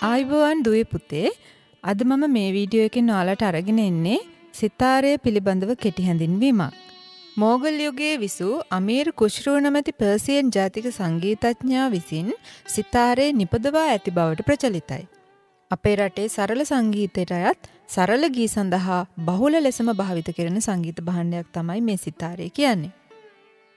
ආයිබෝවන් දුවේ පුතේ අද මම මේ වීඩියෝ එකෙන් ඔයාලට අරගෙන එන්නේ සිතාරය පිළිබඳව කෙටි හැඳින්වීමක්. මෝගල් යුගයේ විසූ අමීර් කුෂ්රූ නමැති පර්සියන් ජාතික සංගීතඥයා විසින් සිතාරේ නිපදවා ඇති බවට ප්‍රචලිතයි. අපේ රටේ සරල සංගීතයට අයත් සරල ගී සඳහා බහුල ලෙසම භාවිත කරන සංගීත භාණ්ඩයක් තමයි මේ සිතාරය කියන්නේ.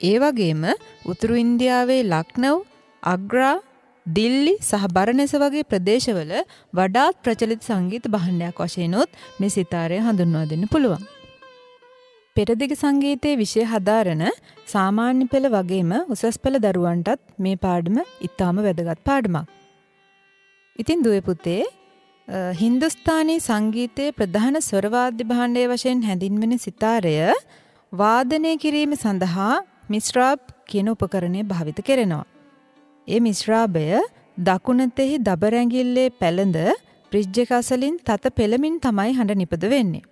ඒ වගේම උතුරු ඉන්දියාවේ ලක්නව් අග්‍රා දිල්ලි සහ බරණැස වගේ ප්‍රදේශවල වඩාත් ප්‍රචලිත සංගීත භාණ්ඩයක් වශයෙන්ොත් මේ සිතාරය හඳුන්වා දෙන්න පුළුවන්. පෙරදිග සංගීතයේ විෂය හදාරන සාමාන්‍ය පෙළ වගේම උසස් පෙළ දරුවන්ටත් මේ පාඩම ඉතාම වැදගත් පාඩමක්. ඉතින් දුවේ පුතේ හින්දුස්ථානී සංගීතයේ ප්‍රධාන ස්වරවාද්‍ය භාණ්ඩය වශයෙන් හැඳින්වෙන සිතාරය වාදනය කිරීම සඳහා මිස්රාබ් කියන උපකරණය භාවිත කෙරෙනවා. ඒ මිශ්‍රාභය දකුණතෙහි දබරැඟිල්ලේ පැළඳ බ්‍රිජ් එක අසලින් තත පෙළමින් තමයි හඬ නිපද වෙන්නේ.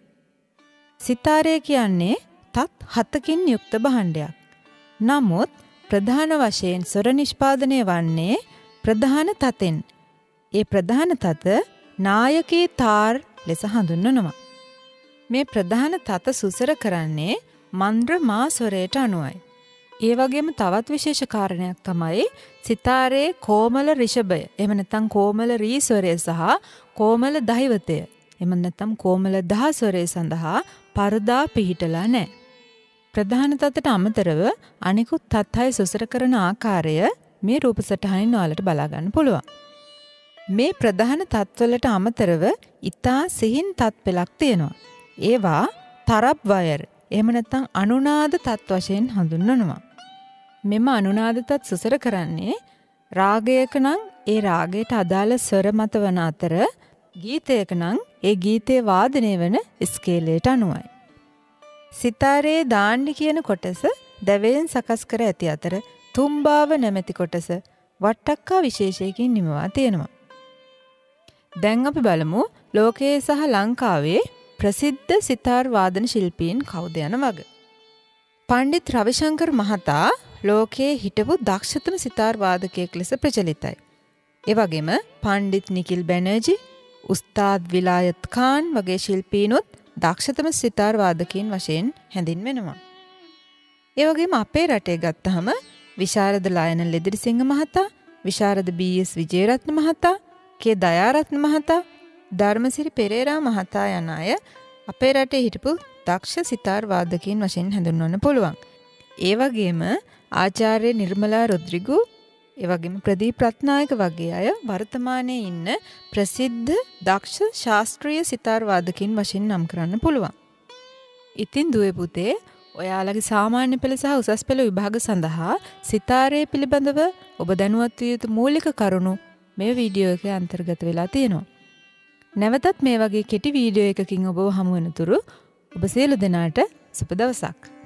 සිතාරය කියන්නේ තත් හතකින් යුක්ත භාණ්ඩයක්. නමුත් ප්‍රධාන වශයෙන් ස්වර නිෂ්පාදනය වන්නේ ප්‍රධාන තතෙන්. ඒ ප්‍රධාන තත නායකී තාර් ලෙස හඳුන්වනවා. මේ ප්‍රධාන තත සුසර කරන්නේ මන්ද්‍ර මා ස්වරයට අනුවයි. ඒ වගේම තවත් විශේෂ කාරණයක් තමයි සිතාරයේ කෝමල රිෂභය එහෙම නැත්නම් කෝමල රීස්වරය සහ කෝමල දෛවතය එහෙම නැත්නම් කෝමල දහස්වරය සඳහා පරදා පිහිටලා නැහැ. ප්‍රධාන තතට අමතරව අනිකුත් තත්හය සුසර කරන ආකාරය මේ රූප සටහනින් ඔයාලට බලා ගන්න පුළුවන්. මේ ප්‍රධාන තත්වලට අමතරව ඊතා සිහින් තත් පෙළක් තියෙනවා. ඒවා තරබ් වයර් එහෙම නැත්නම් අනුනාද තත් වශයෙන් හඳුන්වනවා. මෙම අනුනාදතත් සුසර කරන්නේ රාගයක නම් ඒ රාගයට අදාළ ස්වර මත වන අතර ගීතයක නම් ඒ ගීතයේ වාදනය වන ස්කේලයට අනුවයි. සිතාරයේ දාණ්ඩි කියන කොටස දැවයෙන් සකස් කර ඇති අතර තුම්බාව නැමැති කොටස වට්ටක්කා විශේෂයකින් නිමවා තියෙනවා. දැන් අපි බලමු ලෝකයේ සහ ලංකාවේ ප්‍රසිද්ධ සිතාර් වාදන ශිල්පීන් කවුද යන වග. පණ්ඩිත් රවිශංකර් මහතා ලෝකයේ හිටපු දක්ෂතම සිතාර් වාදකයෙක් ලෙස ප්‍රචලිතයි. එවගේම පණ්ඩිත් නිකිල් බැනර්ජි, උස්තාද් විලායත් ખાන් වගේ ශිල්පීනුත් දක්ෂතම සිතාර් වාදකයින් වශයෙන් හැඳින්වෙනවා. ඒ වගේම අපේ රටේ ගත්තහම විශාරද ලයන ලෙදිරිසිංහ මහතා, විශාරද බී.එස්. විජේරත්න මහතා, කේ දයාරත්න මහතා, ධර්මසිරි පෙරේරා මහතා යන අය අපේ රටේ හිටපු දක්ෂ සිතාර් වාදකයින් වශයෙන් හැඳින්වන්න පුළුවන්. ඒ වගේම ආචාර්ය නිර්මලා රොද්රිගු එවගේම ප්‍රදීප් රත්නායක වගේ අය වර්තමානයේ ඉන්න ප්‍රසිද්ධ දක්ෂ ශාස්ත්‍රීය සිතාර් වාදකින් වශයෙන් නම් කරන්න පුළුවන්. ඉතින් දුවේ පුතේ ඔයාලගේ සාමාන්‍ය පෙළ සහ උසස් පෙළ විභාග සඳහා සිතාරය පිළිබඳව ඔබ දැනුවත් විය යුතු මූලික කරුණු මේ වීඩියෝ එකේ අන්තර්ගත වෙලා තියෙනවා. නැවතත් මේ වගේ කෙටි වීඩියෝ එකකින් ඔබව හමු වෙනතුරු ඔබ සියලු දෙනාට සුබ දවසක්.